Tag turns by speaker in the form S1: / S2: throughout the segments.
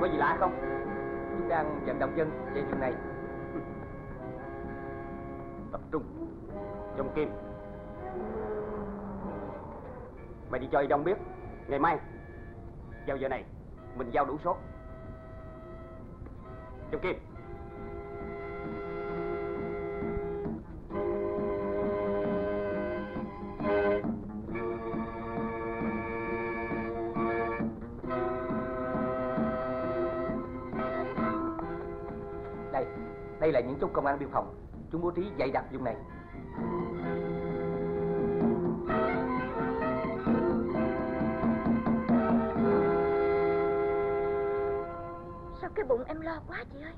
S1: có gì
S2: lạ không? Chúng đang vận động dân về chuyện này.
S3: Tập trung. Trong kim. Mày đi cho y đông biết, ngày mai, vào giờ này, mình giao đủ số. Trong kim.
S2: Công an biên phòng. Chúng bố trí dày đặc vùng này.
S4: Sao cái bụng em lo quá chị ơi?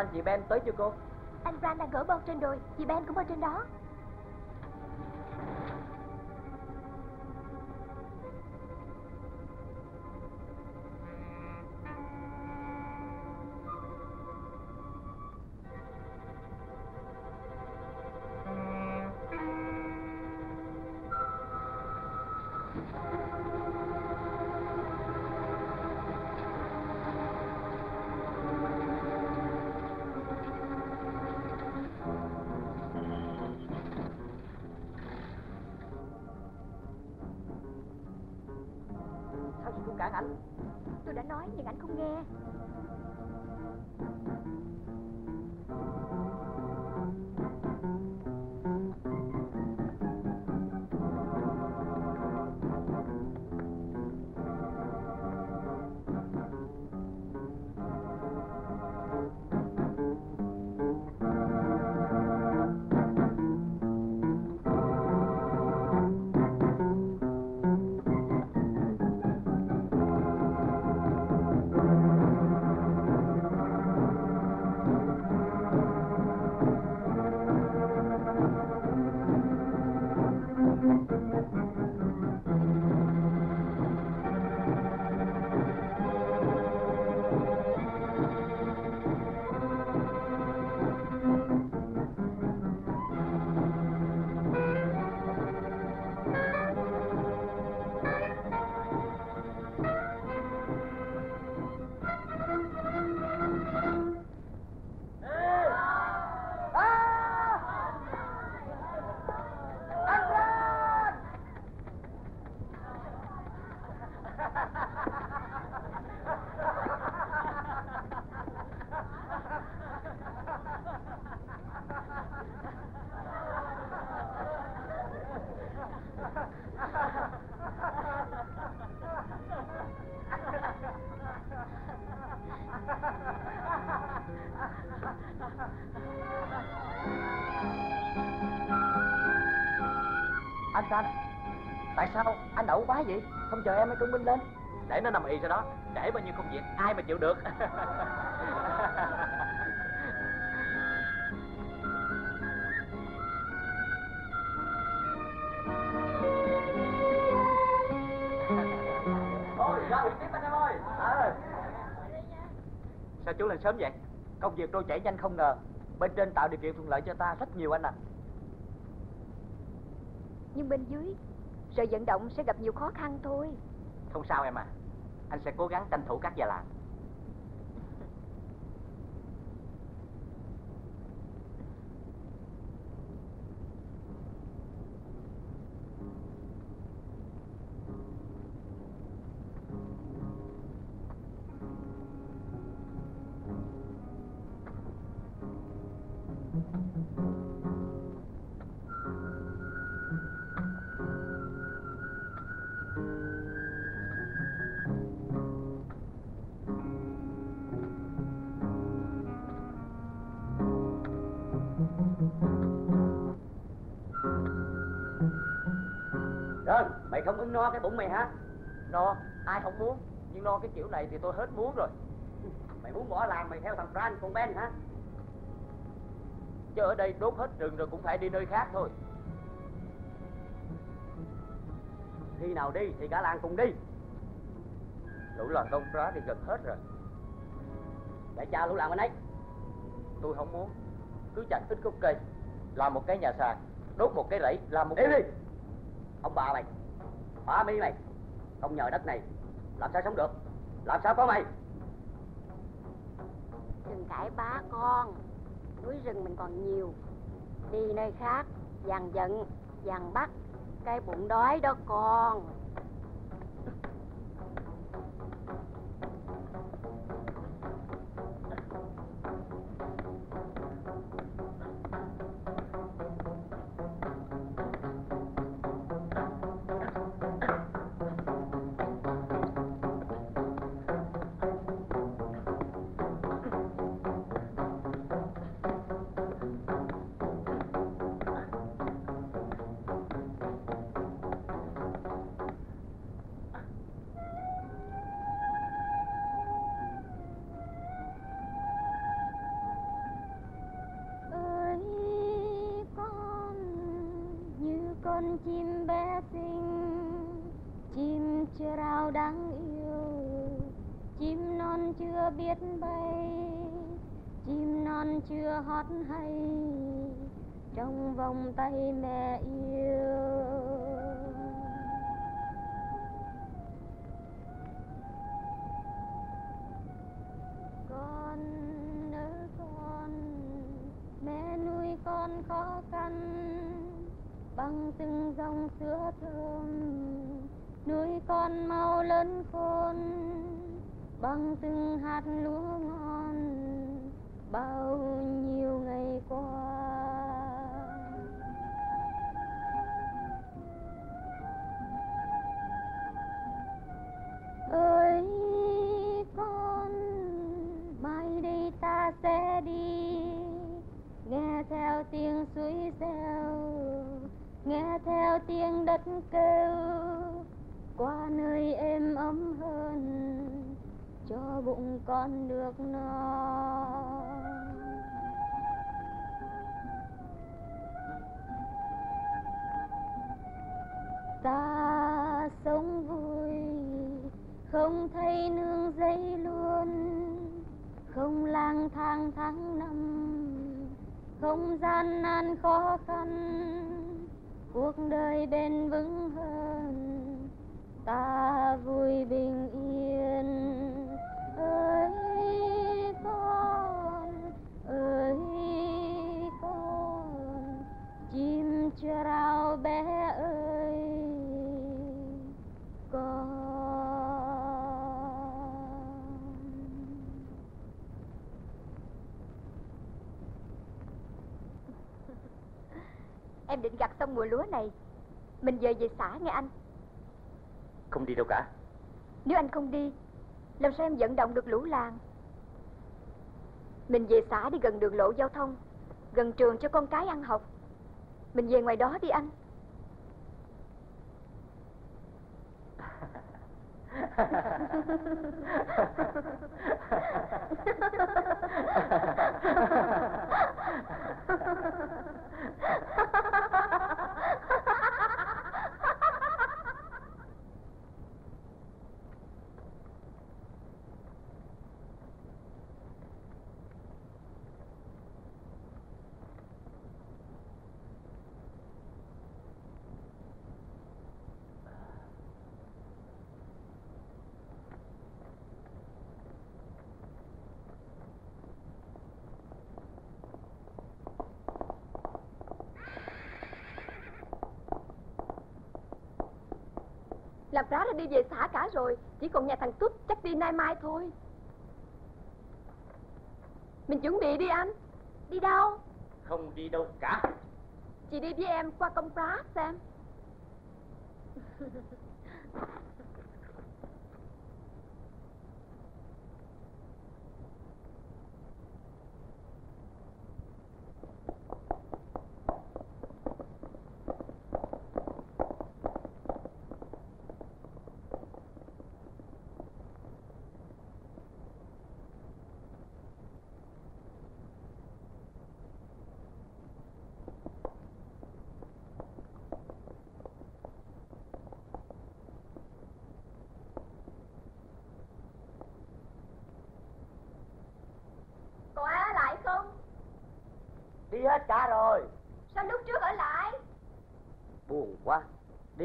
S2: Anh chị Ben tới chưa cô?
S4: Anh Frank đang gỡ bông trên đồi Chị Ben cũng ở trên đó.
S2: Sao quá vậy? Không chờ em ấy công binh lên.
S3: Để nó nằm y ra đó. Để bao nhiêu công việc ai mà chịu được.
S2: Thôi, ra tiếp anh em ơi. Ờ.
S3: Sao chú lên sớm vậy?
S2: Công việc trôi chảy nhanh không ngờ. Bên trên tạo điều kiện thuận lợi cho ta rất nhiều anh à.
S4: Nhưng bên dưới Sợ vận động sẽ gặp nhiều khó khăn thôi.
S3: Không sao em à. Anh sẽ cố gắng tranh thủ các già làng
S2: ưng no cái bụng mày hả? No, ai không muốn. Nhưng no cái kiểu này thì tôi hết muốn rồi. Mày muốn bỏ làng mày theo thằng Fran con Ben hả? Chứ ở đây đốt hết rừng rồi cũng phải đi nơi khác thôi.
S5: Khi nào đi thì cả làng cùng đi.
S2: Lũ làng đông phá thì gần hết rồi.
S5: Để cha lũ làng bên ấy.
S2: Tôi không muốn. Cứ chặt ít gốc cây làm một cái nhà sàn đốt một cái rẫy làm một
S5: im đi. Ông bà mày ba mi mày. Không nhờ đất này, làm sao sống được? Làm sao có mày?
S6: Đừng cãi bá con. Núi rừng mình còn nhiều. Đi nơi khác, dàn giận, dàn bắt. Cái bụng đói đó con. Hót hay trong vòng tay mẹ yêu. Con ơi con, mẹ nuôi con khó khăn, bằng từng dòng sữa thơm, nuôi con mau lớn khôn, bằng từng hạt lúa ngon bao nhiêu ngày qua. Ơi, con, mai đây ta sẽ đi. Nghe theo tiếng suối reo nghe theo tiếng đất kêu. Qua nơi êm ấm hơn cho bụng con được no. Ta sống vui, không thấy nương giấy luôn, không lang thang tháng năm, không gian nan khó khăn, cuộc đời bền vững hơn, ta vui bình yên.
S4: Em định gặt xong mùa lúa này Mình về về xã nghe anh.
S2: Không đi đâu cả.
S4: Nếu anh không đi làm sao em vận động được lũ làng? Mình về xã đi gần đường lộ giao thông, Gần trường cho con cái ăn học. Mình về ngoài đó đi anh. Rá đã đi về xã cả rồi. Chỉ còn nhà thằng Tút chắc đi nay mai thôi. Mình chuẩn bị đi anh. Đi đâu?
S2: Không đi đâu cả.
S4: Chị đi với em qua công phá xem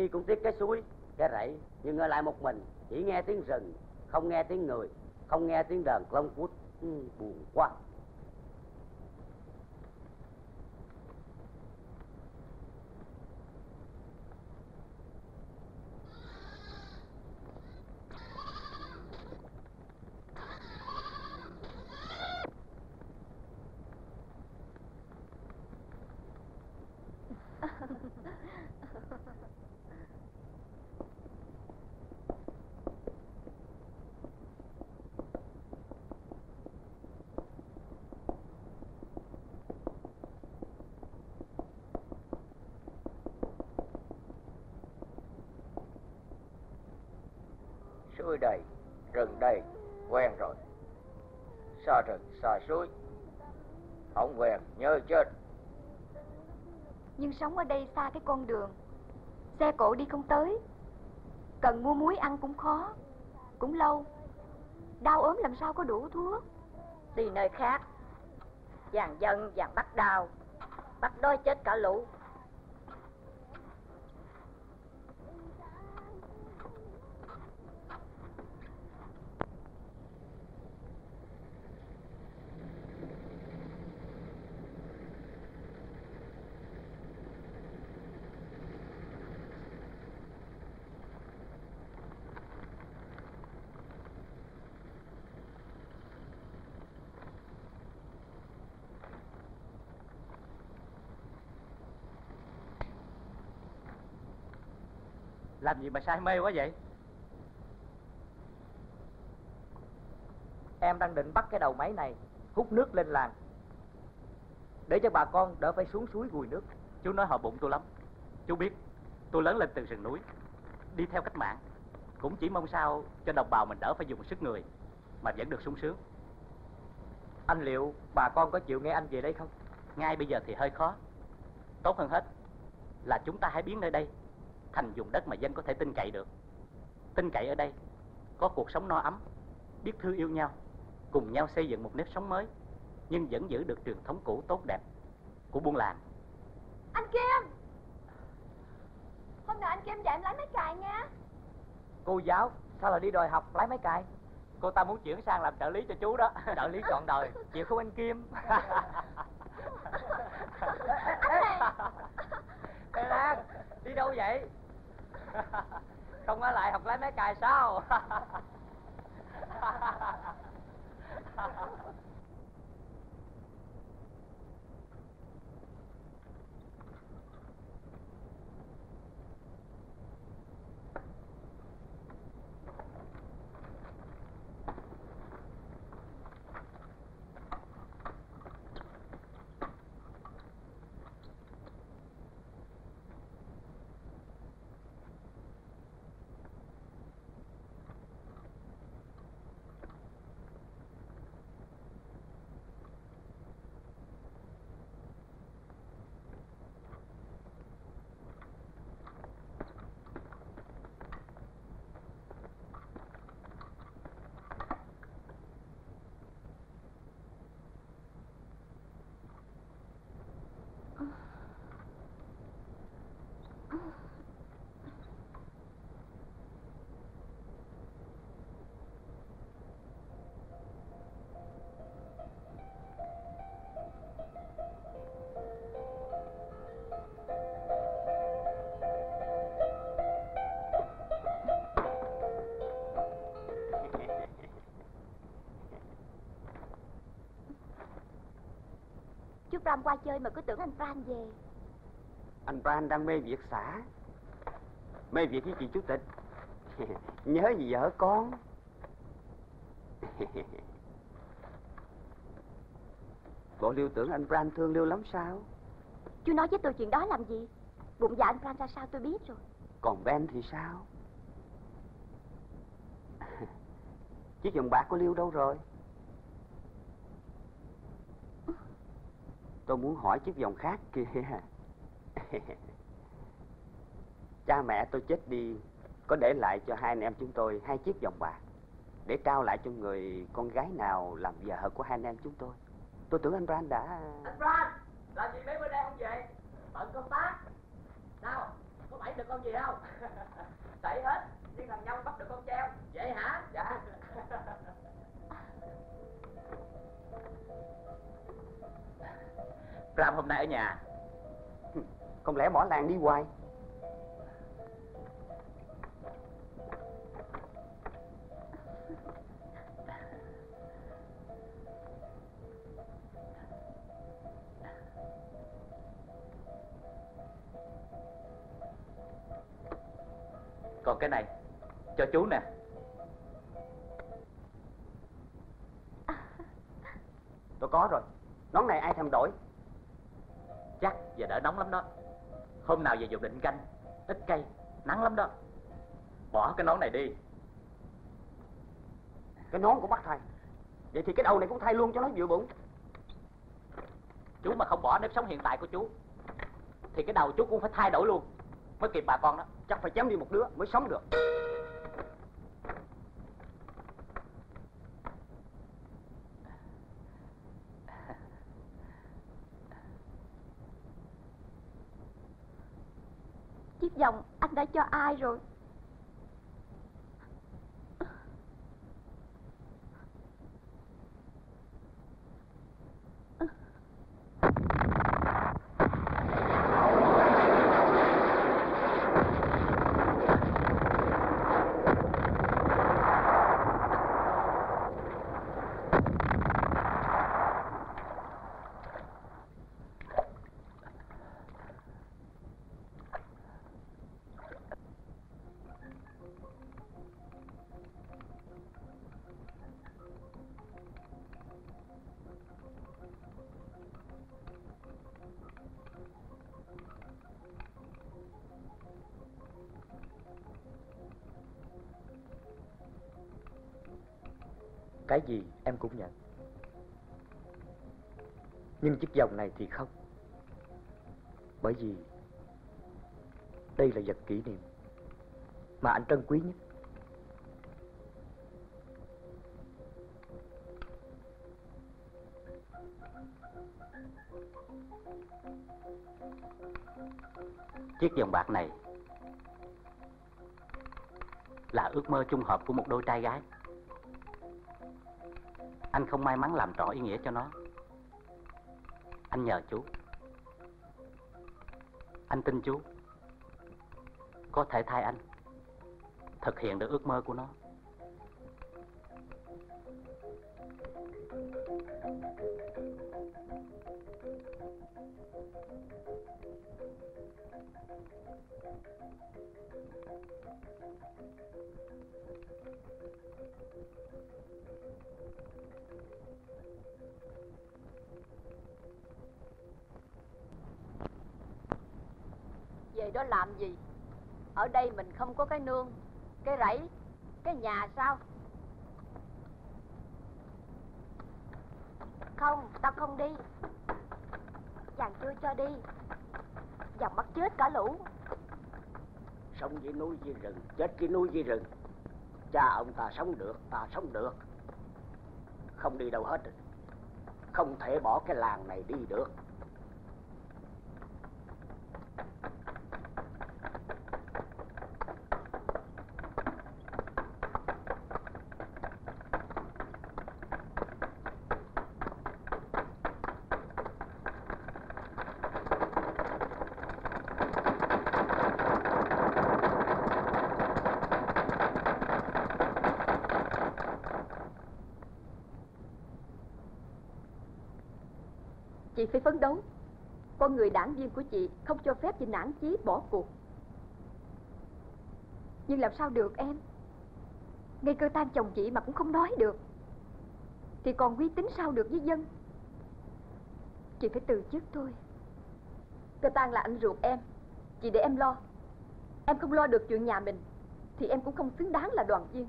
S5: đi cũng tiếc cái suối cái rẫy nhưng ở lại một mình chỉ nghe tiếng rừng không nghe tiếng người không nghe tiếng đờn lông cút ừ, buồn quá.
S2: Suối đây rừng đây quen rồi. Xa rừng xa suối không quen nhớ chết.
S4: Nhưng sống ở đây xa cái con đường Xe cộ đi không tới. Cần mua muối ăn cũng khó Cũng lâu. Đau ốm làm sao có đủ thuốc.
S6: Đi nơi khác dàn dân dàn bắt đào bắt đói chết cả lũ
S2: làm gì mà say mê quá vậy? Em đang định bắt cái đầu máy này, hút nước lên làng, để cho bà con đỡ phải xuống suối gùi nước.
S3: Chú nói họ bụng tôi lắm. Chú biết, tôi lớn lên từ rừng núi, Đi theo cách mạng. Cũng chỉ mong sao cho đồng bào mình đỡ phải dùng sức người, Mà vẫn được sung sướng.
S2: Anh liệu bà con có chịu nghe anh về đây không?
S3: Ngay bây giờ thì hơi khó. Tốt hơn hết Là chúng ta hãy biến nơi đây. Thành vùng đất mà dân có thể tin cậy được. Tin cậy ở đây Có cuộc sống no ấm Biết thương yêu nhau Cùng nhau xây dựng một nếp sống mới Nhưng vẫn giữ được truyền thống cũ tốt đẹp Của buôn làng.
S4: Anh Kim! Hôm nào anh Kim dạy em lái máy cày nha.
S2: Cô giáo sao lại đi đòi học lái máy cày
S3: Cô ta muốn chuyển sang làm trợ lý cho chú đó.
S2: Trợ lý trọn đời chịu không anh kim? Ê Lan, đi đâu vậy? Không ở lại học lái máy cài sao?
S4: Pram qua chơi mà cứ tưởng anh Pram về.
S7: Anh Bran đang mê việc xã Mê việc với chị chủ tịch. Nhớ gì vợ con? Bộ Liêu tưởng anh Bran thương Liêu lắm sao?
S4: Chú nói với tôi chuyện đó làm gì? Bụng dạ anh Pram ra sao tôi biết rồi.
S7: Còn Ben thì sao? Chiếc vòng bạc của Liêu đâu rồi Tôi muốn hỏi chiếc vòng khác kia Cha mẹ tôi chết đi Có để lại cho hai anh em chúng tôi Hai chiếc vòng bạc Để trao lại cho người con gái nào Làm vợ của hai anh em chúng tôi Tôi tưởng anh Bran đã
S2: Anh Fran, làm gì mấy bữa nay không về? Bận công tác. Sao?
S5: có bảy được con gì không tẩy hết nhưng thằng nhông bắt được con treo vậy hả dạ
S3: Ram hôm nay ở nhà.
S7: Không lẽ bỏ làng đi hoài?
S3: Còn cái này, Cho chú nè.
S7: Tôi có rồi. Nón này ai thèm đổi?
S3: Chắc giờ đỡ nóng lắm đó. Hôm nào về dùng định canh Ít cây Nắng lắm đó. Bỏ cái nón này đi.
S7: Cái nón của bác thay Vậy thì cái đầu này cũng thay luôn cho nó vừa bụng.
S3: Chú mà không bỏ nếp sống hiện tại của chú Thì cái đầu chú cũng phải thay đổi luôn. Mới kịp bà con đó.
S7: Chắc phải chém đi một đứa mới sống được
S4: Chiếc anh đã cho ai rồi?
S2: Cái gì em cũng nhận. Nhưng chiếc vòng này thì không. Bởi vì Đây là vật kỷ niệm Mà anh trân quý nhất.
S3: Chiếc vòng bạc này Là ước mơ chung hợp của một đôi trai gái. Anh không may mắn làm rõ ý nghĩa cho nó. Anh nhờ chú. Anh tin chú. Có thể thay anh. Thực hiện được ước mơ của nó.
S6: Về đó làm gì? Ở đây mình không có cái nương Cái rẫy Cái nhà sao?
S4: Không, tao không đi. Chàng chưa cho đi. Dòng bắt chết cả lũ.
S7: Sống với núi với rừng, Chết với núi với rừng. Cha ông ta sống được, Ta sống được. Không đi đâu hết. Không thể bỏ cái làng này đi được.
S4: Chị phải phấn đấu. Con người đảng viên của chị Không cho phép chị nản chí bỏ cuộc. Nhưng làm sao được em? Ngay cơ tan chồng chị mà cũng không nói được. Thì còn uy tín sao được với dân? Chị phải từ chức thôi. Cơ tan là anh ruột em. Chị để em lo. Em không lo được chuyện nhà mình, Thì em cũng không xứng đáng là đoàn viên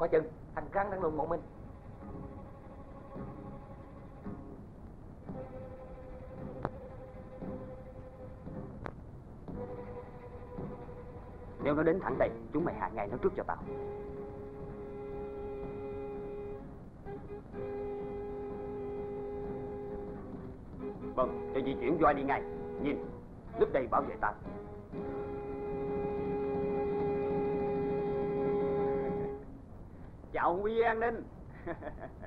S2: Coi chừng Thằng Trăng đang lùng một mình
S1: Thẳng đây. Chúng mày hạ ngay nó trước cho tao. Vâng, cho di chuyển voi đi ngay. Nhìn, lúc đây bảo vệ tao. Chào Huy an ninh.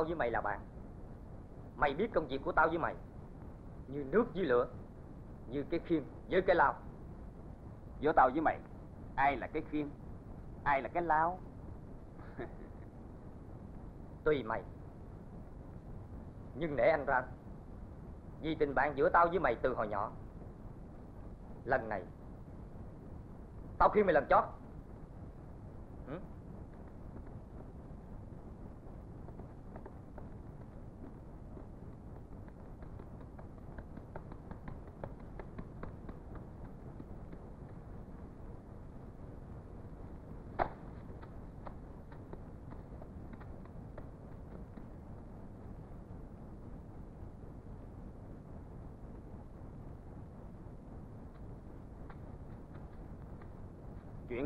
S2: Tao với mày là bạn. Mày biết công việc của tao với mày. Như nước với lửa, Như cái khiên với cái lao.
S1: Giữa tao với mày, Ai là cái khiên, Ai là cái lao?
S2: Tùy mày. Nhưng để anh ra, Vì tình bạn giữa tao với mày từ hồi nhỏ, Lần này, Tao khuyên mày lần chót ừ?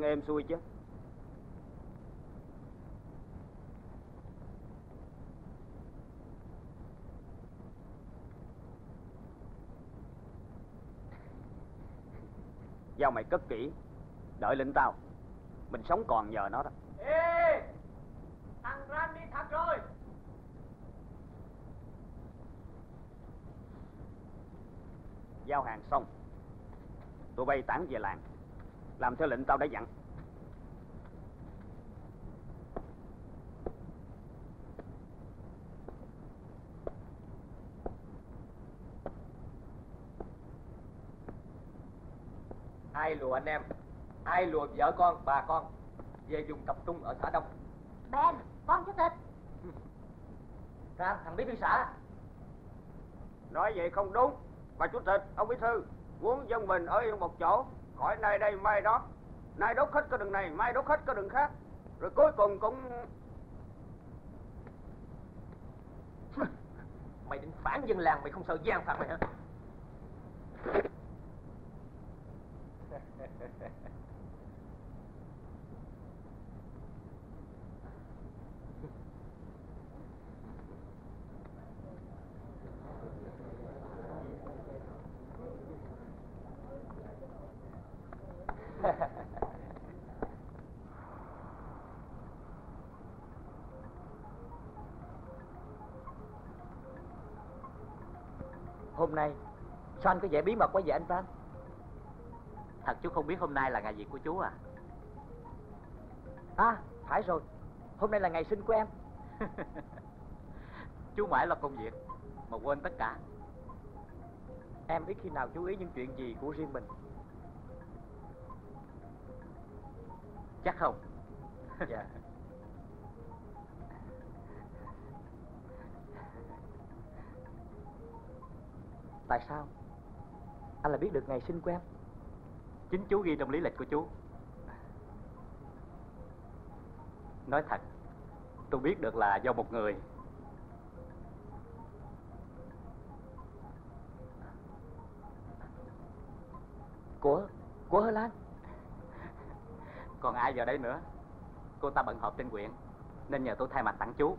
S1: Êm xuôi chứ. Giao mày cất kỹ Đợi lệnh tao. Mình sống còn nhờ nó đó.
S8: Ê, thằng Ram đi thật rồi.
S1: Giao hàng xong Tụi bay tản về làng Làm theo lệnh tao đã dặn.
S2: Ai lùa anh em Ai lùa vợ con, bà con Về dùng tập trung ở xã Đông.
S9: Ben, con chút thịt.
S2: Ra thằng bí thư xã.
S1: Nói vậy không đúng Bà chủ tịch, ông bí thư Muốn dân mình ở yên một chỗ Khỏi nay đây mai đó. Nay đốt hết cái đường này, mai đốt hết cái đường khác. Rồi cuối cùng cũng
S2: Mày định phản dân làng mày không sợ gian phạt mày hả? Hôm nay. Sao anh có vẻ bí mật quá vậy anh Phan
S3: Thật chú không biết hôm nay là ngày gì của chú à.
S2: À phải rồi. Hôm nay là ngày sinh của em.
S3: Chú mãi là công việc Mà quên tất cả.
S2: Em ít khi nào chú ý những chuyện gì của riêng mình.
S3: Chắc không?
S2: Dạ. Tại sao? Anh lại biết được ngày sinh của em.
S3: Chính chú ghi trong lý lịch của chú. Nói thật, Tôi biết được là do một người.
S2: Của Của Hơ Lan.
S3: Còn ai vào đây nữa? Cô ta bận họp trên quyện, Nên nhờ tôi thay mặt tặng chú.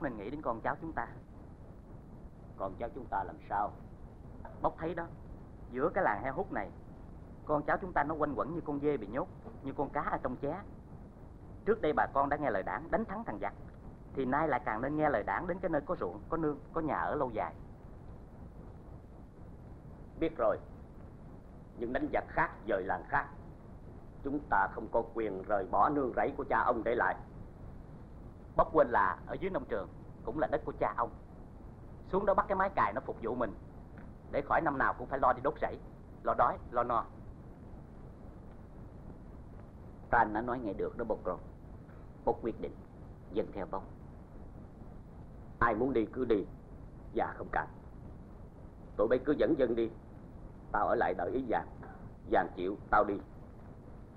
S3: Bốc nên nghĩ đến con cháu chúng ta
S7: con cháu chúng ta làm sao?
S3: bốc thấy đó, giữa cái làng heo hút này, con cháu chúng ta nó quanh quẩn như con dê bị nhốt, như con cá ở trong ché trước đây bà con đã nghe lời đảng đánh thắng thằng giặc, thì nay lại càng nên nghe lời đảng đến cái nơi có ruộng, có nương, có nhà ở lâu dài
S7: Biết rồi. nhưng đánh giặc khác, dời làng khác. Chúng ta không có quyền rời bỏ nương rẫy của cha ông để lại
S3: bóc quên là ở dưới nông trường cũng là đất của cha ông xuống đó bắt cái máy cài nó phục vụ mình để khỏi năm nào cũng phải lo đi đốt rẫy lo đói lo no
S7: Pran đã nói nghe được đó bột rồi. bột quyết định dân theo bóng Ai muốn đi cứ đi, già không cản. Tụi bay cứ dẫn dân đi, tao ở lại đợi ý vàng. Vàng chịu, tao đi.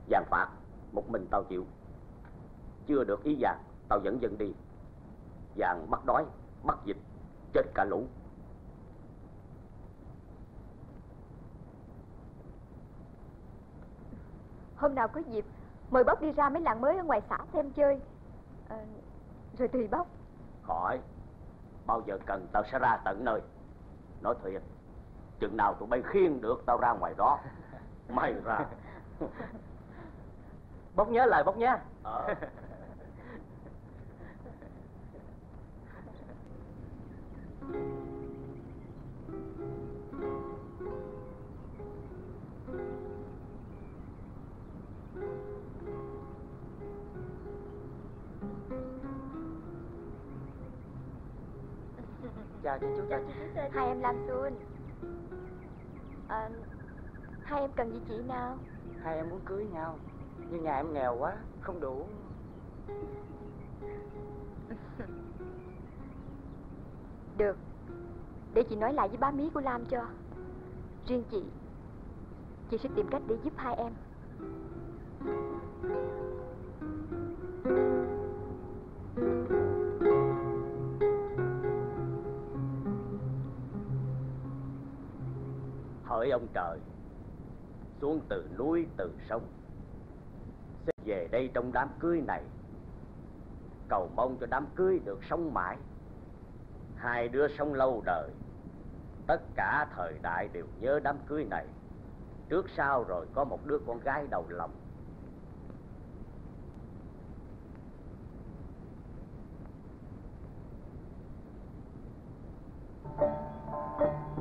S7: Vàng phạt, một mình tao chịu. Chưa được ý vàng, tao dẫn dân đi. Vàng bắt đói, bắt dịch, chết cả lũ.
S4: Hôm nào có dịp Mời bốc đi ra mấy làng mới ở ngoài xã xem chơi Ờ, Rồi tùy bốc
S7: Khỏi, bao giờ cần tao sẽ ra tận nơi. Nói thiệt, chừng nào tụi bay khiêng được tao ra ngoài đó. Mày ra.
S3: bốc nhớ lời bốc nhé
S7: Ờ.
S2: chào chị chú chào chị.
S4: Hai em Lam Xuân. Ờ, Hai em cần gì chị nào?
S2: Hai em muốn cưới nhau nhưng nhà em nghèo quá không đủ.
S4: Được. Để chị nói lại với bá mí của Lam cho. Riêng chị Chị sẽ tìm cách để giúp hai em
S7: Hỡi ông trời, xuống từ núi từ sông, sẽ về đây trong đám cưới này. Cầu mong cho đám cưới được sống mãi. Hai đứa sống lâu đời, tất cả thời đại đều nhớ đám cưới này. Trước sau rồi có một đứa con gái đầu lòng.
S4: Anh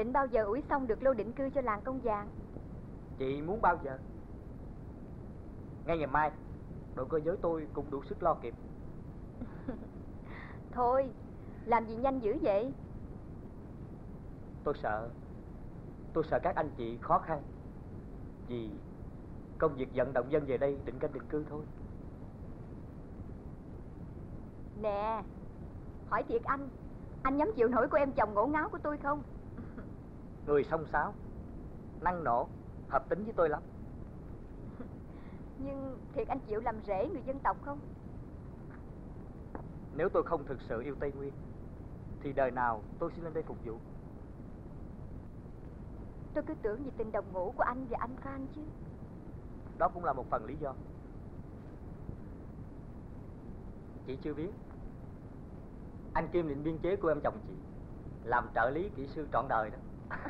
S4: định bao giờ ủi xong được lô định cư cho làng công vàng?
S2: Chị muốn bao giờ? Ngay ngày mai đội cơ giới tôi cũng đủ sức lo kịp.
S4: Thôi, làm gì nhanh dữ vậy?
S2: Tôi sợ Tôi sợ các anh chị khó khăn. Vì công việc vận động dân về đây định canh định cư thôi.
S4: Nè, hỏi thiệt anh, anh nhắm chịu nổi cô em chồng ngổ ngáo của tôi không?
S2: Người song sáo Năng nổ Hợp tính với tôi lắm.
S4: Nhưng thiệt anh chịu làm rễ người dân tộc không?
S2: Nếu tôi không thực sự yêu Tây Nguyên Thì đời nào tôi xin lên đây phục vụ?
S4: Tôi cứ tưởng vì tình đồng ngủ của anh và anh Phan chứ.
S2: Đó cũng là một phần lý do. Chị chưa biết. Anh Kim định biên chế của em chồng chị Làm trợ lý kỹ sư trọn đời đó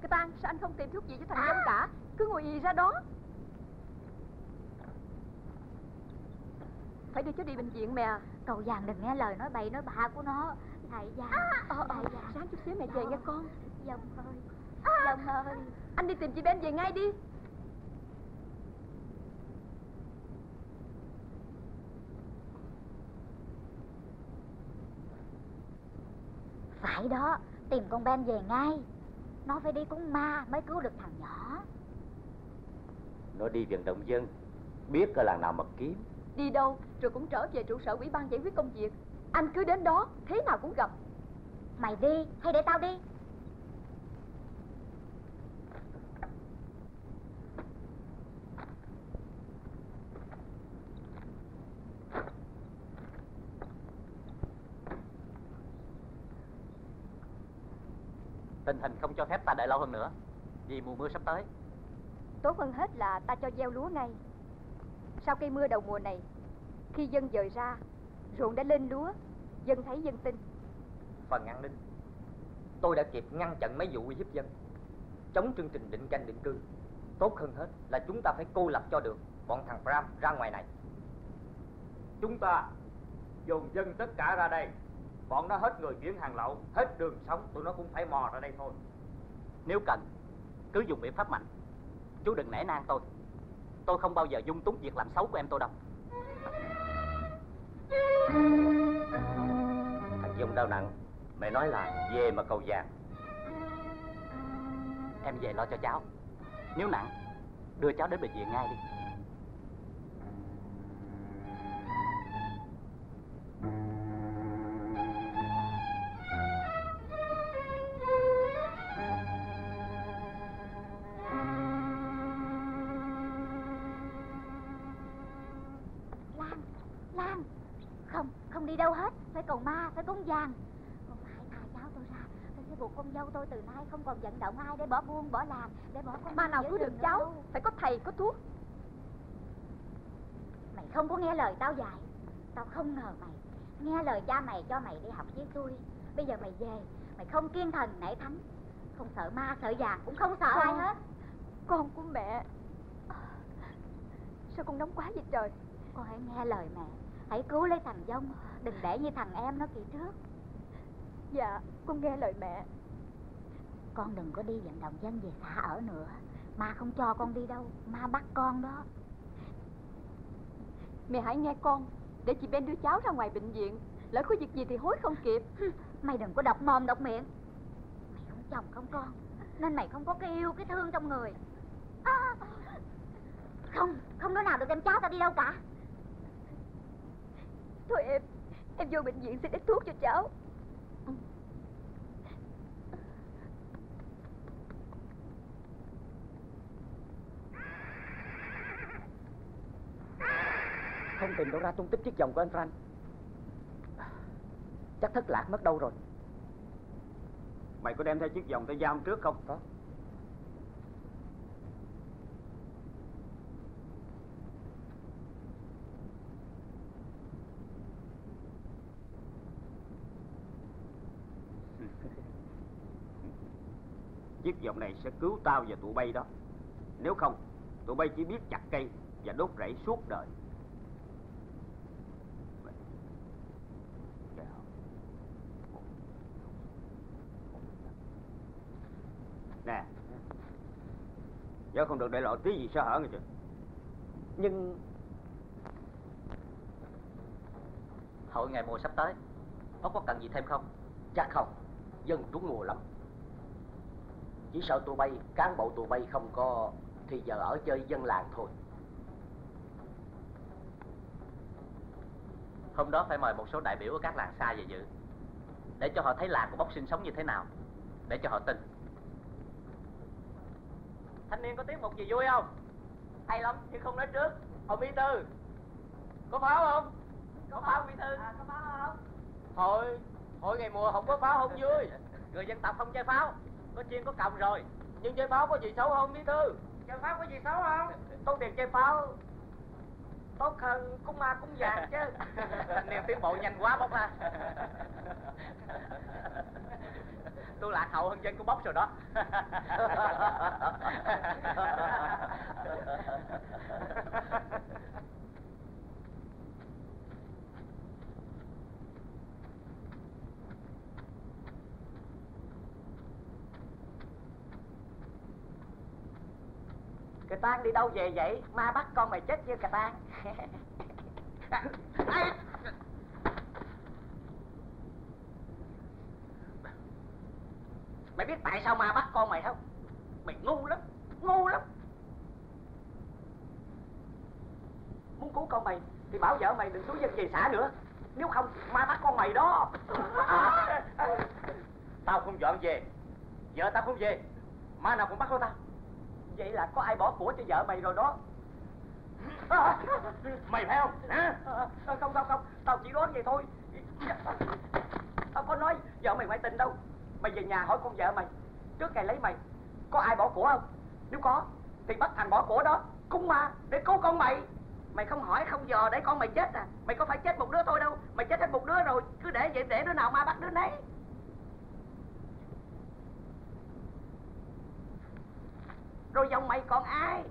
S4: Cái tan, sao anh không tìm thuốc gì cho thằng Dông cả? Cứ ngồi ì ra đó. Phải đưa cháu đi bệnh viện mẹ.
S9: Cậu vàng đừng nghe lời nói bậy nói bạ của nó. Thầy vàng
S4: Ờ, ờ,
S9: Thầy vàng
S4: sáng chút xíu mẹ về nghe con.
S9: Dông ơi Dông ơi
S4: Anh đi tìm chị Ben về ngay đi.
S9: Phải đó Tìm con Ben về ngay. Nó phải đi cúng ma mới cứu được thằng nhỏ.
S7: Nó đi vận động dân Biết ở làng nào mà kiếm.
S4: Đi đâu rồi cũng trở về trụ sở ủy ban giải quyết công việc. Anh cứ đến đó thế nào cũng gặp.
S9: Mày đi hay để tao đi
S3: Tình hình không cho phép ta đợi lâu hơn nữa Vì mùa mưa sắp tới.
S4: Tốt hơn hết là ta cho gieo lúa ngay. Sau cây mưa đầu mùa này Khi dân dời ra Ruộng đã lên lúa Dân thấy dân tin.
S2: Phần an ninh Tôi đã kịp ngăn chặn mấy vụ uy hiếp dân. Chống chương trình định canh định cư Tốt hơn hết là chúng ta phải cô lập cho được Bọn thằng Bram ra ngoài này.
S1: Chúng ta dồn dân tất cả ra đây Bọn nó hết người kiếm hàng lậu, Hết đường sống, tụi nó cũng phải mò ra đây thôi.
S3: Nếu cần, Cứ dùng biện pháp mạnh. Chú đừng nể nang tôi. Tôi không bao giờ dung túng việc làm xấu của em tôi đâu.
S7: Thằng Dung đau nặng Mẹ nói là về mà cầu vàng.
S3: Em về lo cho cháu. Nếu nặng, Đưa cháu đến bệnh viện ngay đi.
S9: Đâu hết Phải cầu ma phải cúng vàng Không phải thả cháu tôi ra Tôi sẽ buộc con dâu tôi từ nay không còn vận động ai Để bỏ buôn bỏ làm Để bỏ con
S4: Ma nào cứu được cháu?
S9: đâu.
S4: Phải có thầy có thuốc.
S9: Mày không có nghe lời tao dạy. Tao không ngờ mày. Nghe lời cha mày cho mày đi học với tôi. Bây giờ mày về Mày không kiên thần nể thánh. Không sợ ma sợ vàng cũng không sợ ai
S4: Con.
S9: hết.
S4: Con của mẹ. Sao con nóng quá vậy trời?
S9: Con hãy nghe lời mẹ Hãy cứu lấy thằng Dông. Đừng để như thằng em nó kỳ trước.
S4: Dạ con nghe lời mẹ.
S9: Con đừng có đi vận động dân về xã ở nữa. Ma không cho con đi đâu. Ma bắt con đó.
S4: Mẹ hãy nghe con. Để chị Ben đưa cháu ra ngoài bệnh viện. Lỡ có việc gì thì hối không kịp.
S9: Mày đừng có độc mồm độc miệng. Mày không chồng không con. Nên mày không có cái yêu cái thương trong người. À, Không Không đứa nào được đem cháu tao đi đâu cả
S4: Thôi em Em vô bệnh viện xin ít thuốc cho cháu.
S5: Không tìm đâu ra tung tích chiếc vòng của anh Frank. Chắc thất lạc mất đâu rồi.
S7: Mày có đem theo chiếc vòng tới giao hôm trước không?
S5: Có
S7: chiếc vòng này sẽ cứu tao và tụi bay đó. Nếu không tụi bay chỉ biết chặt cây và đốt rẫy suốt đời. Nè Giờ không được để lộ tí gì sơ hở nghe chưa?
S3: Nhưng Hội ngày mùa sắp tới nó có cần gì thêm không?
S10: Chắc không. Dân trú mùa lắm. Chỉ sợ tụi bay, cán bộ tụi bay không có thì giờ ở chơi dân làng thôi.
S3: Hôm đó phải mời một số đại biểu ở các làng xa về dự Để cho họ thấy làng của bốc sinh sống như thế nào Để cho họ tin Thanh niên có tiết mục gì vui không? Hay lắm, nhưng không nói trước Ông Bí Thư Có pháo không? Có pháo Bí Thư có pháo không? Thôi, hội ngày mùa không có pháo không vui Người dân tộc không chơi pháo Có chiên có còng rồi. Nhưng chơi pháo có gì xấu không Bí Thư? Chơi pháo có gì xấu không? Tốt tiền chơi pháo. Tốt hơn cúng ma cúng vàng chứ. Niềm tiến bộ nhanh quá bốc ha. Tôi lạc hậu hơn dân của bốc rồi đó
S10: Cà tan đi đâu về vậy? Ma bắt con mày chết chưa cà tan? mày biết tại sao ma bắt con mày không? Mày ngu lắm, ngu lắm. Muốn cứu con mày thì bảo vợ mày đừng xuống dân về xã nữa. Nếu không ma bắt con mày đó.
S7: tao không dọn về vợ tao không về ma nào cũng bắt con tao
S10: Vậy là có ai bỏ của cho vợ mày rồi đó.
S7: mày phải không? Hả?
S10: À, không không không. Tao chỉ đoán vậy thôi. Tao có nói vợ mày ngoại tình đâu. Mày về nhà hỏi con vợ mày. Trước ngày lấy mày có ai bỏ của không? Nếu có thì bắt thằng bỏ của đó cúng ma để cứu con mày. Mày không hỏi không dò để con mày chết à. Mày có phải chết một đứa thôi đâu. Mày chết hết một đứa rồi. Cứ để vậy để đứa nào ma bắt đứa nấy rồi dòng mày còn ai?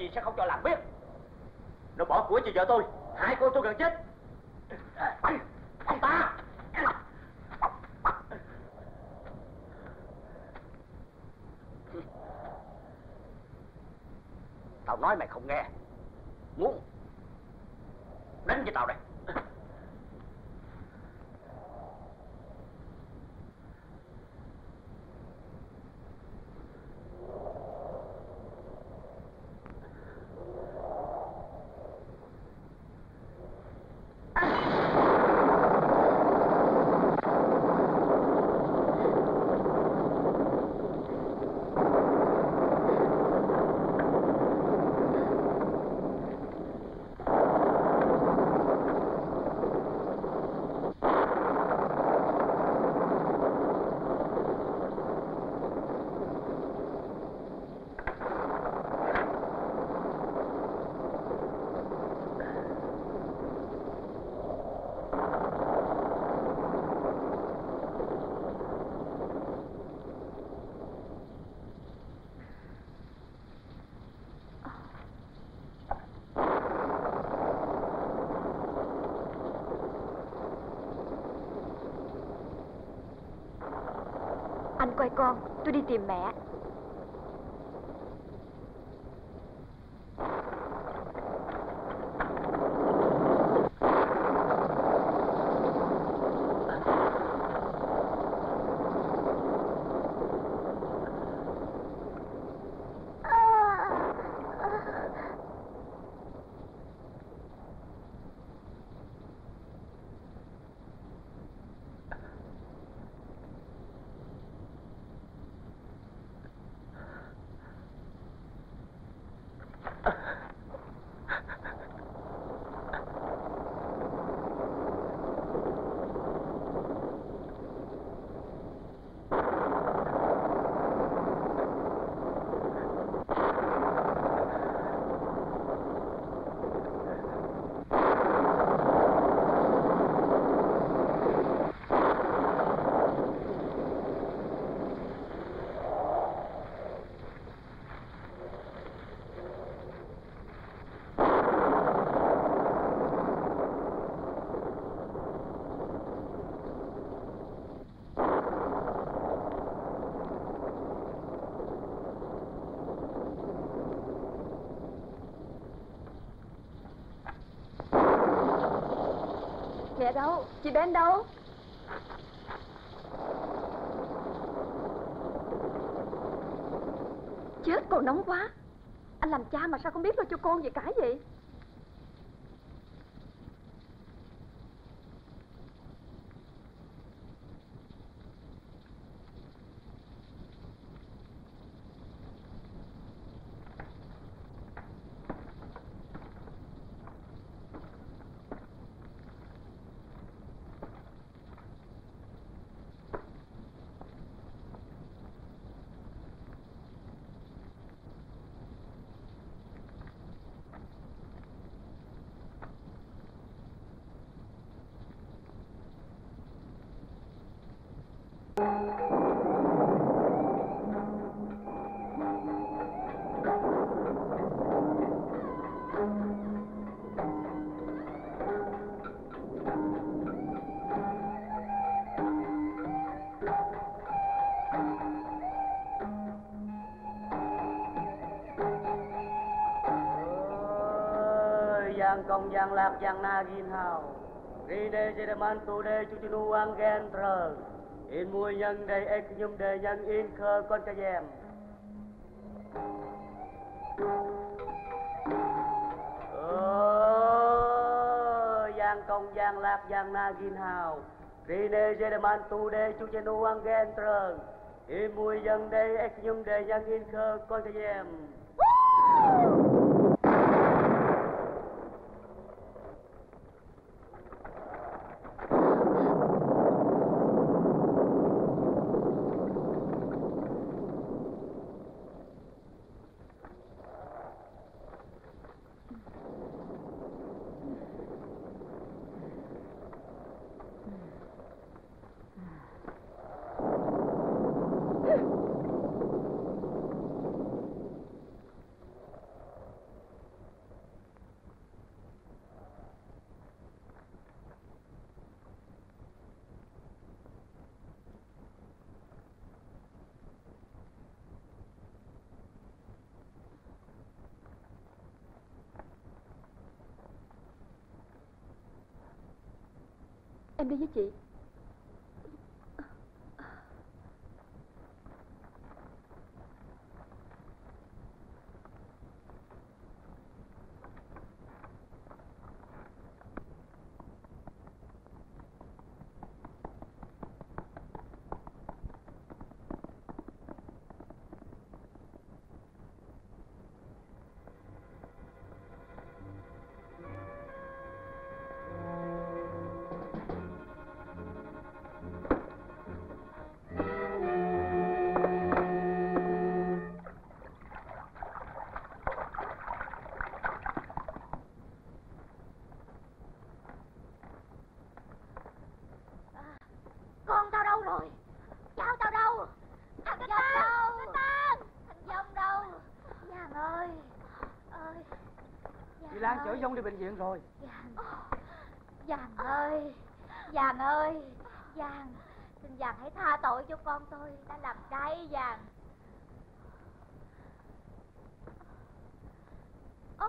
S7: Gì sẽ không cho làm biết. Nó bỏ của cho vợ tôi. Hai cô tôi gần chết. À, Anh ông ta. Tao nói mày không nghe muốn đánh với tao đây
S4: Anh coi con Tôi đi tìm mẹ Mẹ đâu Chị đến đâu? Chết còn nóng quá. Anh làm cha mà sao không biết lo cho con gì cả vậy?
S5: Công giang lạc giang na gin hào. Rine man tu đê chú chú nu an gen trờ In mùi nhân đầy ek nhung đề nhân in khơ con cha dèm. Ơ, Giang công giang lạc giang na gin hào. Rine man tu đê chú chú nu an gen trờ In mùi nhân đầy ek nhung đề nhân in khơ con cha dèm.
S4: Em đi với chị.
S5: Lan chở Dông đi bệnh viện rồi.
S9: Giang Giang ơi Giang ơi Giang Xin Giang hãy tha tội cho con tôi Đã làm trái Ơ,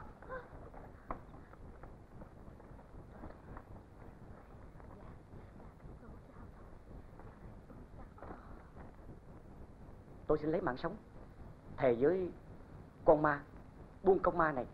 S7: Tôi xin lấy mạng sống Thề với con ma Buông công ma này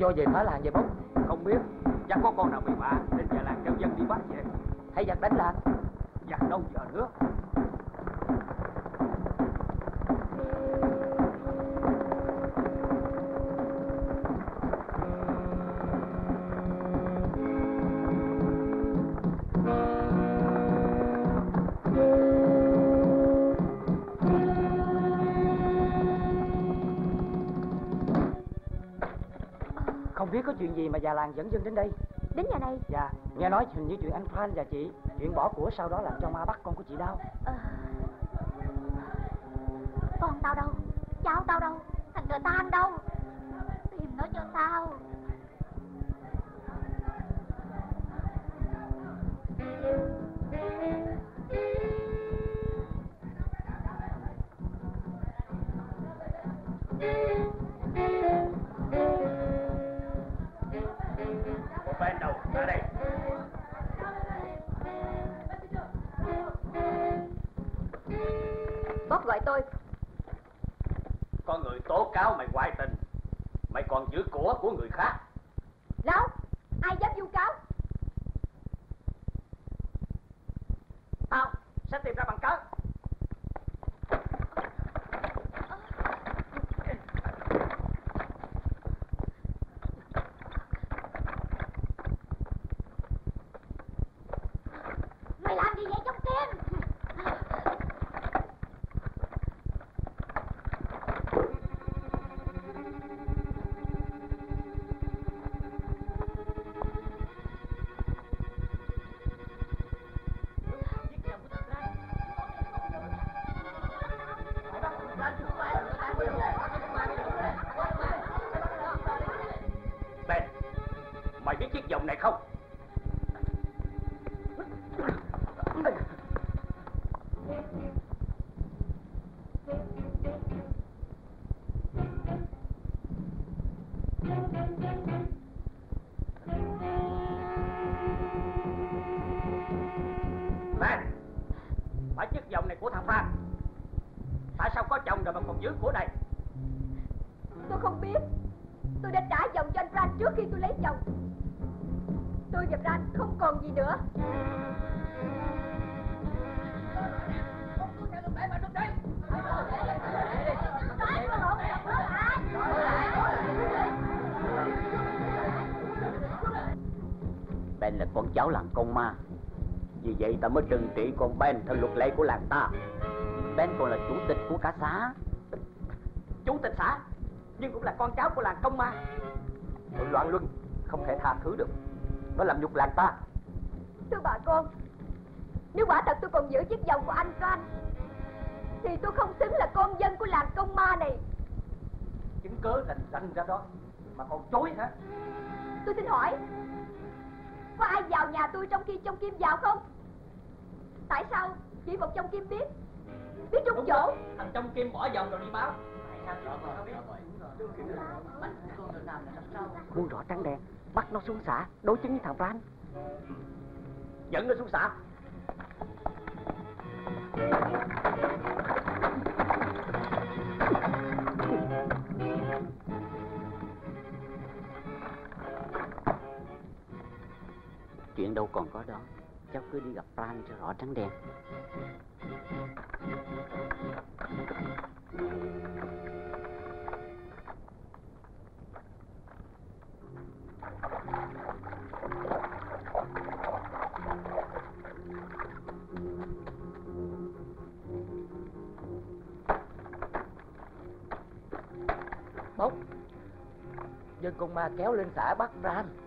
S2: vô về phá làng về bốc
S1: Không biết, Chắc có con nào bị bạ Nên giờ làng kêu dân đi bắt về.
S2: Hay giặc đánh làng
S1: Giặc đâu giờ nữa?
S5: Có chuyện gì mà già làng dẫn dân đến đây
S4: Đến nhà này
S5: Dạ Nghe nói hình như chuyện anh Phan và chị Chuyện bỏ của sau đó làm cho ma bắt con của chị đau
S9: ờ. Con tao đâu? Cháu tao đâu?
S4: Bóp gọi tôi.
S1: Có người tố cáo mày ngoại tình Mày còn giữ của của người khác.
S4: Lão
S1: ta mới trừng trị con Ben theo luật lệ của làng ta. Ben còn là chủ tịch của cả xã.
S7: Chủ tịch xã? Nhưng cũng là con cháu của làng công ma. Tội loạn luân không thể tha thứ được. Nó làm nhục làng ta.
S4: Thưa bà con Nếu quả thật tôi còn giữ chiếc vòng của anh Frank Thì tôi không xứng là con dân của làng công ma này.
S7: Chứng cớ rành rành ra đó mà còn chối hả?
S4: Tôi xin hỏi Có ai vào nhà tôi trong khi trong kim vào không Tại sao chỉ một trong kim biết? Biết trúng chỗ.
S7: thằng trong kim bỏ vòng rồi đi báo.
S1: Muôn rõ trắng đen Bắt nó xuống xã Đối chứng với thằng Fran
S7: dẫn nó xuống xã.
S1: Chuyện đâu còn có đó Cháu cứ đi gặp Pran cho rõ trắng đen.
S7: Bốc dân con ma kéo lên xã bắt
S1: Pran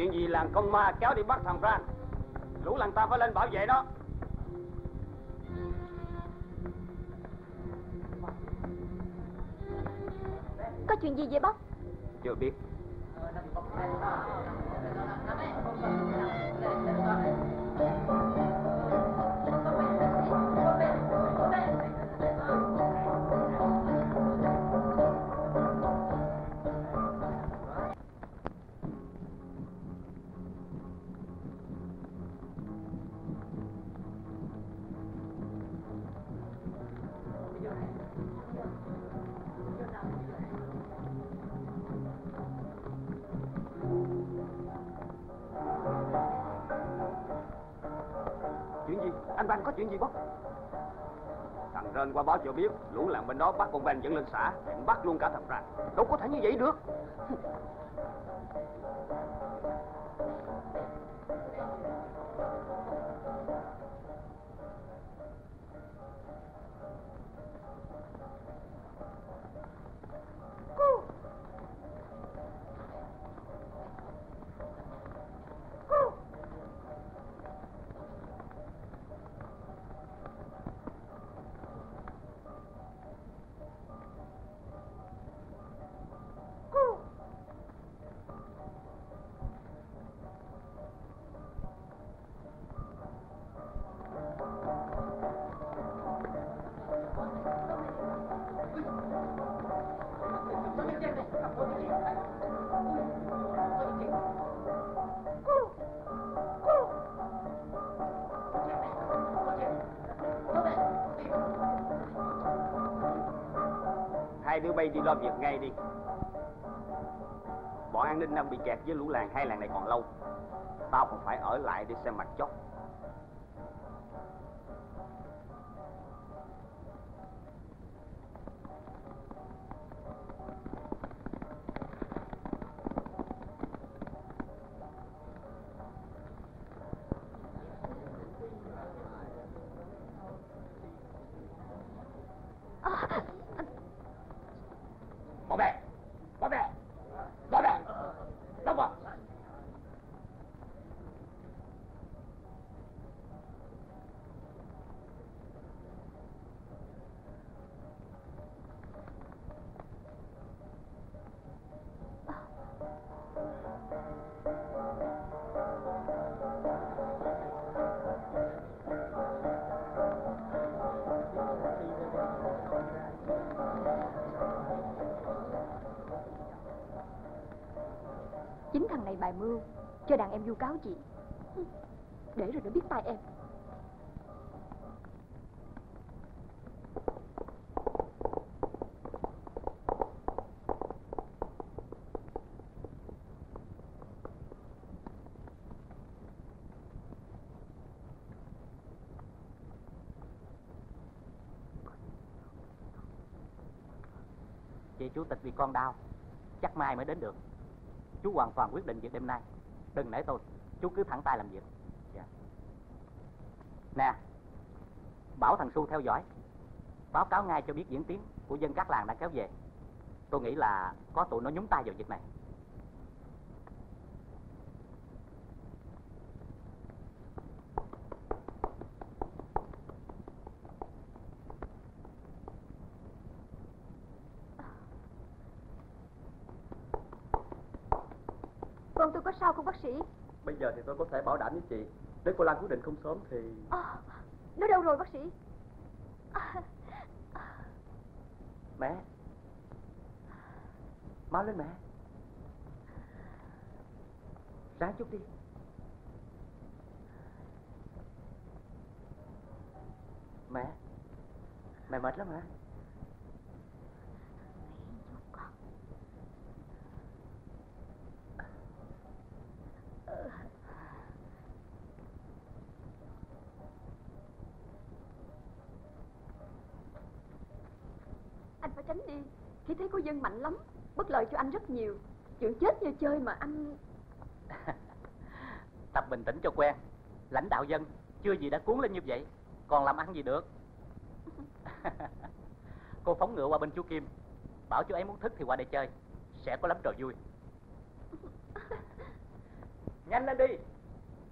S1: chuyện gì làng công ma kéo đi bắt thằng Fran? Lũ làng ta phải lên bảo vệ nó.
S4: Có chuyện gì vậy bác?
S1: Chưa biết qua báo cho biết Lũ làng bên đó bắt con ven dẫn lên xã Định bắt luôn cả thằng Fran Đâu có thể như vậy được. Hai đứa bay đi lo việc ngay đi. Bọn an ninh đang bị kẹt với lũ làng, Hai làng này còn lâu. Tao còn phải ở lại để xem mặt chót
S4: này bài mưu, Cho đàn em vu cáo chị. Để rồi nó biết tay em.
S3: Chị chủ tịch vì con đau, Chắc mai mới đến được. Chú hoàn toàn quyết định việc đêm nay. Đừng nể tôi. Chú cứ thẳng tay làm việc. Dạ. Nè, Bảo thằng Su theo dõi. Báo cáo ngay cho biết diễn tiến Của dân các làng đã kéo về. Tôi nghĩ là có tụi nó nhúng tay vào việc này
S4: Con tôi có sao không bác sĩ
S11: Bây giờ thì tôi có thể bảo đảm với chị. Nếu cô Lan quyết định không sớm thì
S4: à, Nó đâu rồi bác sĩ? À,
S3: Mẹ. Mau lên mẹ. Ráng chút đi. Mẹ. Mẹ mệt lắm hả?
S4: Anh phải đi Khi thấy có dân mạnh lắm, Bất lợi cho anh rất nhiều. Chuyện chết như chơi mà anh
S3: Tập bình tĩnh cho quen. Lãnh đạo dân Chưa gì đã cuốn lên như vậy, Còn làm ăn gì được? Cô phóng ngựa qua bên chú Kim, Bảo chú ấy muốn thức thì qua đây chơi, Sẽ có lắm trò vui. Nhanh lên đi,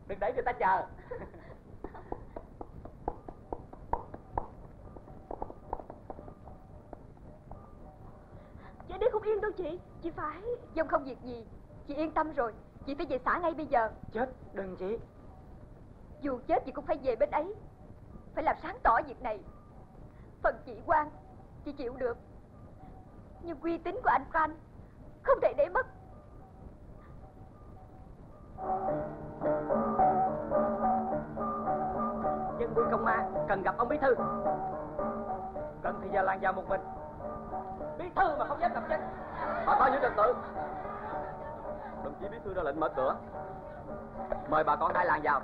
S3: Đừng để người ta chờ.
S4: Chị đi không yên đâu chị. Chị phải. Dân không việc gì. Chị yên tâm rồi. Chị phải về xã ngay bây giờ.
S3: Chết đừng chị.
S4: Dù chết chị cũng phải về bên ấy. Phải làm sáng tỏ việc này. Phần chị quan Chị chịu được. Nhưng uy tín của anh Frank Không thể để mất.
S7: Dân quân công an cần gặp ông bí thư.
S1: Cần thì giờ làng vào một mình
S7: Bí thư mà không dám gặp dân
S11: Bà có giữ trật tự. Đồng chí bí thư ra lệnh mở cửa. Mời bà con hai làng vào.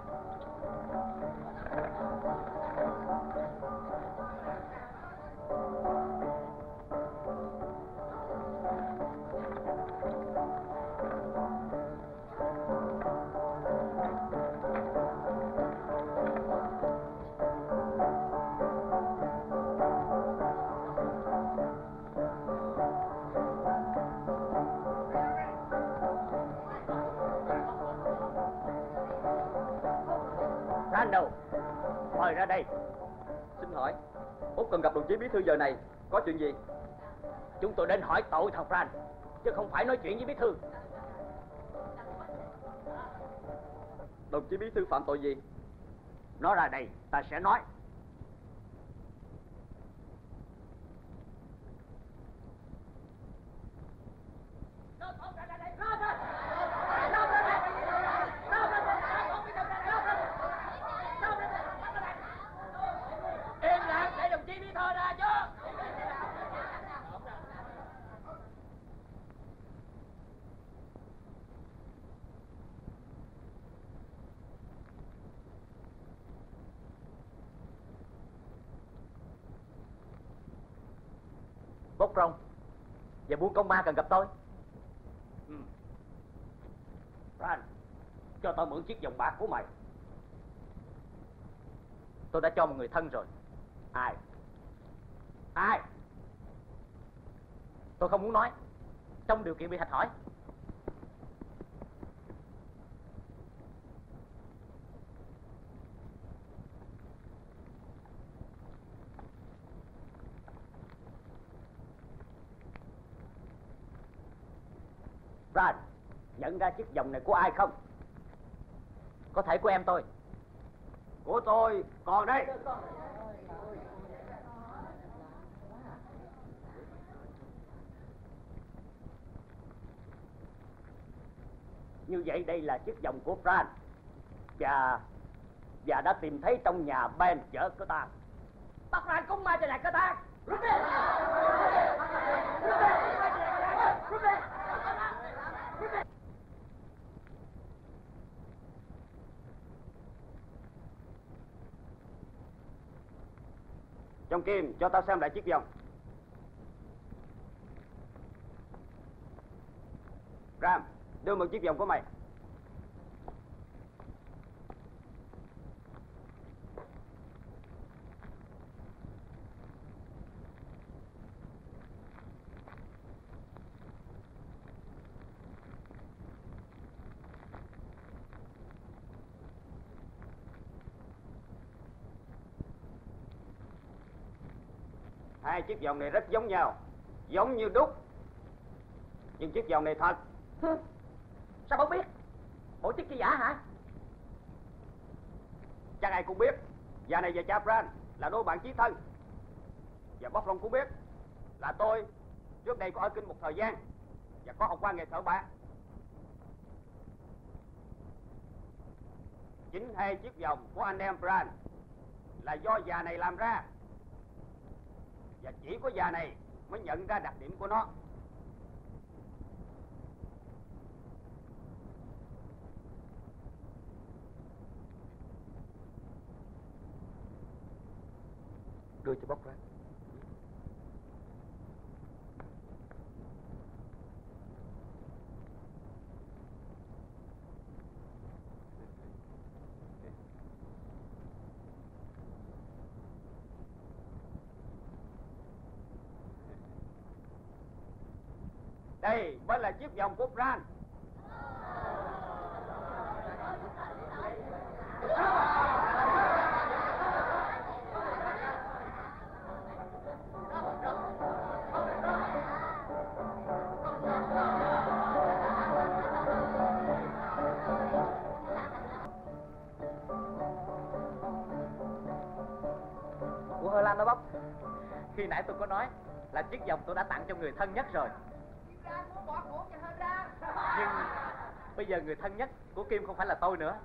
S7: Ra đây.
S11: Xin hỏi, Út cần gặp đồng chí bí thư giờ này Có chuyện gì?
S7: Chúng tôi đến hỏi tội thằng Fran Chứ không phải nói chuyện với bí thư.
S11: Đồng chí bí thư phạm tội gì?
S7: Nó ra đây, ta sẽ nói Im lặng để đồng chí bí thư ra chứ
S3: Bốc rong và buôn công ma cần gặp tôi.
S7: Ừ. Fran Cho tao mượn chiếc vòng bạc của mày.
S3: Tôi đã cho một người thân rồi.
S7: Ai? Ai?
S3: Tôi không muốn nói. Trong điều kiện bị hạch hỏi
S7: Fran Nhận ra chiếc vòng này của ai không?
S3: Có thể của em tôi.
S7: Của tôi còn đây.
S1: Như vậy đây là chiếc vòng của Fran. Và Và đã tìm thấy trong nhà Ben chở cơ ta.
S2: Bắt Fran cũng ma cho lại cơ ta. Rút đi. Rút đi.
S1: Trong Kim cho tao xem lại chiếc vòng. Ram đưa một chiếc vòng của mày Hai chiếc vòng này rất giống nhau. Giống như đúc Nhưng chiếc vòng này thật.
S2: Sao bố biết? Ủa chiếc kia giả hả?
S1: Chắc ai cũng biết Già này và cha Fran là đôi bạn chí thân. Và Bob Long cũng biết Là tôi trước đây có ở kinh một thời gian Và có học qua nghề thợ bạc. Chính hai chiếc vòng của anh em Fran Là do già này làm ra và chỉ có già này mới nhận ra đặc điểm của nó.
S12: Đưa cho bóc ra
S1: Đây mới là chiếc vòng của Fran.
S3: Của Hơ Lan đó bóc Khi nãy tôi có nói Là chiếc vòng tôi đã tặng cho người thân nhất rồi Nhưng Bây giờ người thân nhất của Kim không phải là tôi nữa.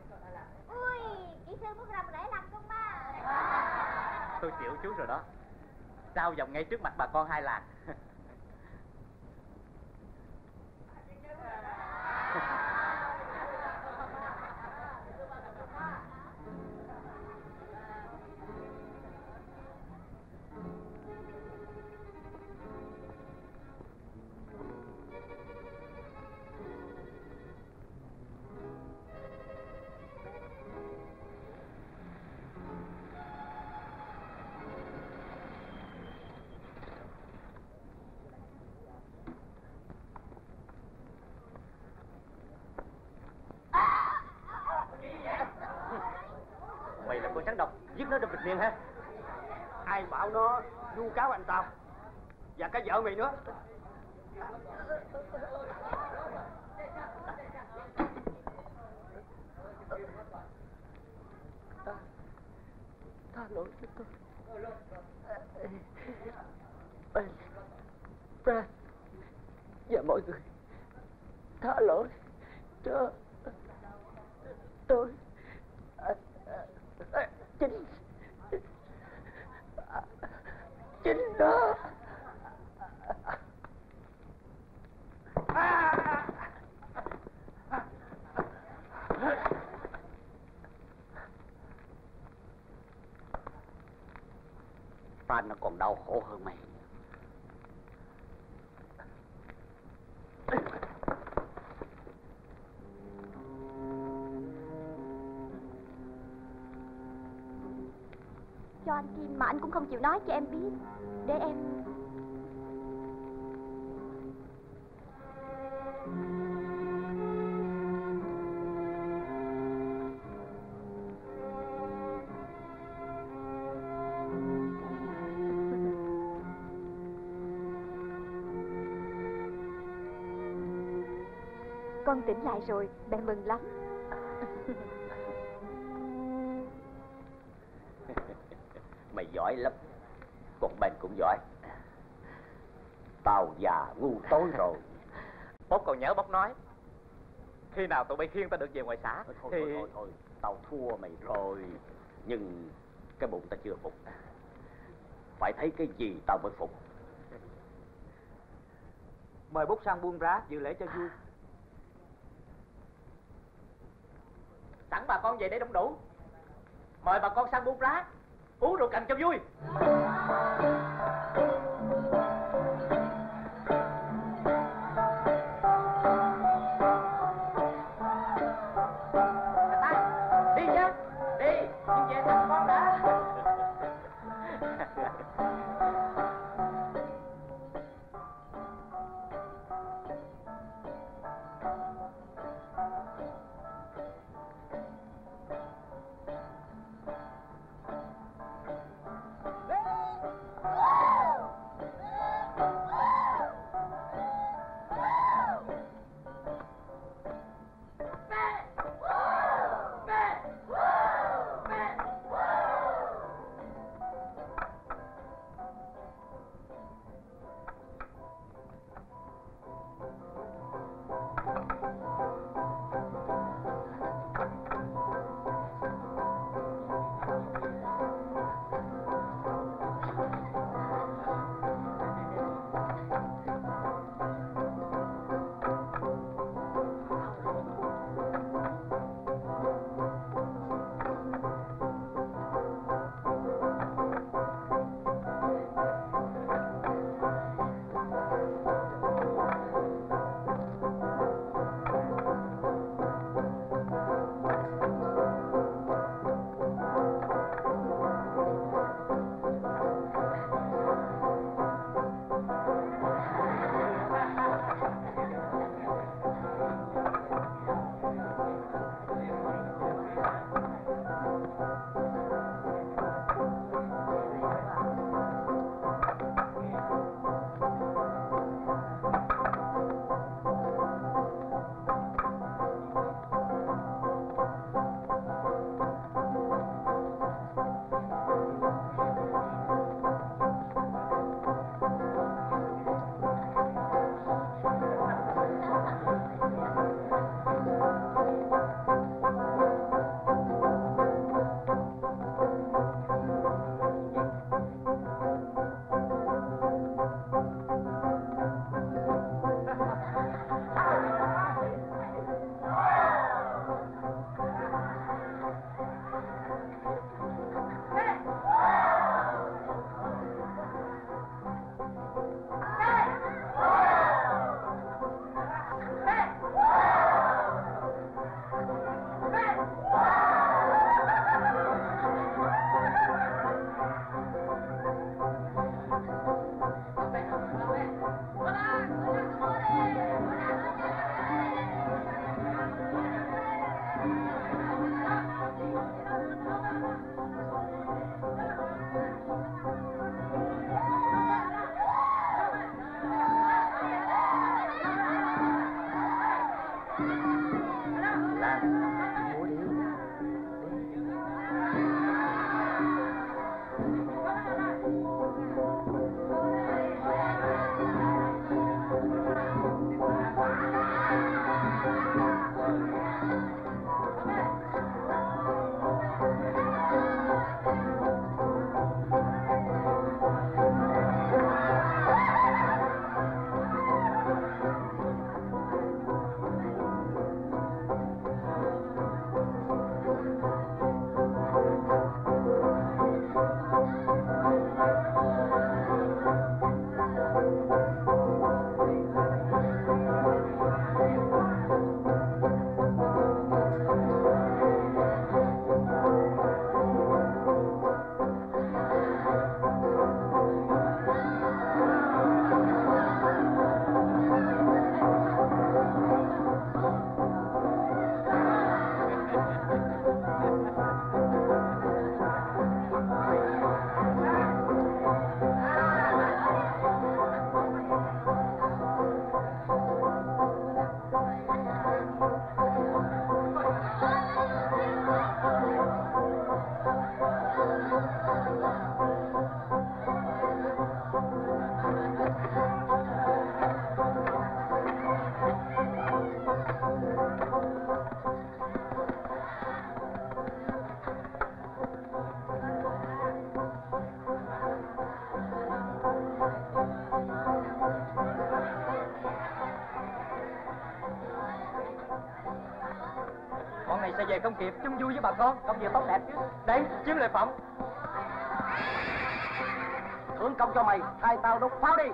S9: Ui, kỹ sư muốn làm rễ làm công ma
S3: Tôi chịu chú rồi đó. Trao vòng ngay trước mặt bà con hai làng Giết ha
S1: Ai bảo nó vu cáo anh tao Và cái vợ mày nữa.
S2: Tha lỗi cho tôi. Ben Và mọi người. Tha lỗi cho tôi à, à, à, Chính à, Chính nó
S1: Phan nó còn đau khổ hơn mày.
S4: Cho anh Kim mà anh cũng không chịu nói cho em biết. Để em con tỉnh lại rồi, mẹ mừng lắm.
S1: Mày giỏi lắm, còn mình cũng giỏi. Tao già ngu tối rồi.
S3: Bốc còn nhớ Bốc nói, khi nào tụi bay khiên tao được về ngoài xã
S7: thôi,
S3: thì...
S7: Thôi, thôi, thôi, tao thua mày rồi. Nhưng cái bụng tao chưa phục. Phải thấy cái gì tao mới phục.
S2: Mời Bốc sang buôn rá dự lễ cho vui.
S3: về để đông đủ. Mời bà con sang buôn lá uống rượu cành cho vui.
S2: Bà con công việc tốt đẹp chứ. Đấy chiếm lợi phẩm.
S7: Thưởng công cho mày hai tao đốt pháo đi.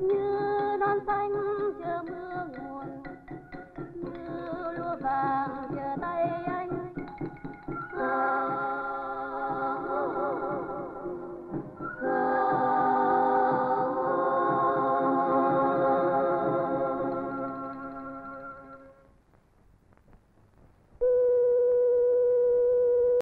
S6: như non xanh chờ mưa nguồn.